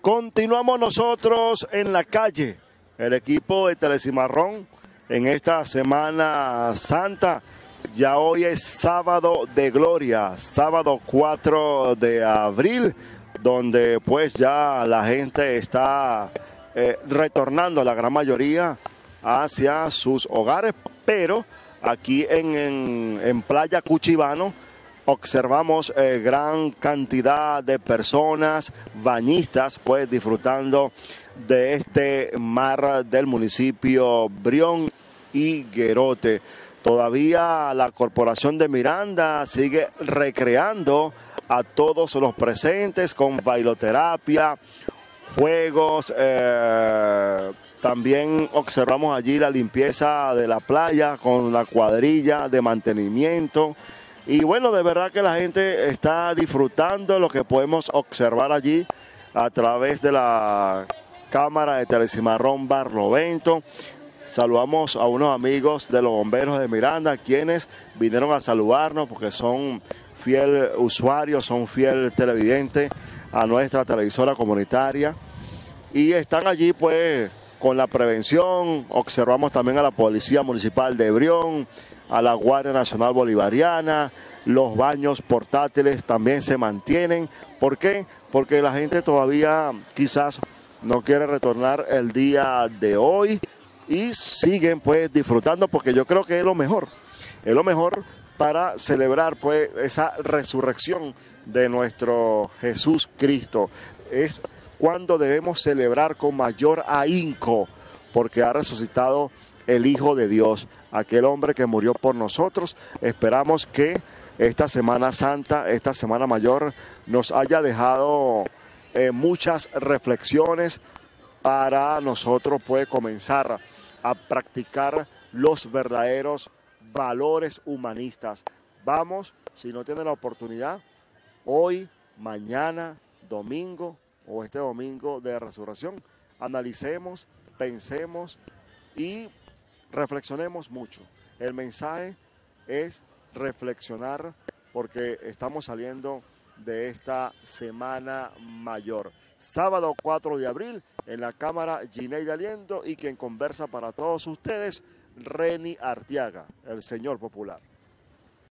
Continuamos nosotros en la calle, el equipo de Telecimarrón en esta Semana Santa. Ya hoy es sábado de gloria, sábado 4 de abril, donde pues ya la gente está eh, retornando, la gran mayoría, hacia sus hogares, pero aquí en, en, en Playa Cuchivano, observamos eh, gran cantidad de personas, bañistas, pues disfrutando de este mar del municipio Brión y Guerote. Todavía la Corporación de Miranda sigue recreando a todos los presentes con bailoterapia, juegos. Eh, también observamos allí la limpieza de la playa con la cuadrilla de mantenimiento. Y bueno, de verdad que la gente está disfrutando lo que podemos observar allí a través de la cámara de Telecimarrón Barlovento. Saludamos a unos amigos de los bomberos de Miranda, quienes vinieron a saludarnos porque son fiel usuarios, son fiel televidentes a nuestra televisora comunitaria. Y están allí pues con la prevención. Observamos también a la Policía Municipal de Brión, a la Guardia Nacional Bolivariana, los baños portátiles también se mantienen. ¿Por qué? Porque la gente todavía quizás no quiere retornar el día de hoy y siguen pues disfrutando porque yo creo que es lo mejor. Es lo mejor para celebrar pues esa resurrección de nuestro Jesús Cristo. Es cuando debemos celebrar con mayor ahínco porque ha resucitado el Hijo de Dios, aquel hombre que murió por nosotros. Esperamos que esta Semana Santa, esta Semana Mayor, nos haya dejado eh, muchas reflexiones para nosotros pues comenzar a practicar los verdaderos valores humanistas. Vamos, si no tienen la oportunidad, hoy, mañana, domingo o este domingo de resurrección, analicemos, pensemos y reflexionemos mucho. El mensaje es reflexionar porque estamos saliendo de esta semana mayor. Sábado 4 de abril en la Cámara Gineida Aliento y quien conversa para todos ustedes, Reni Artiaga, el señor popular.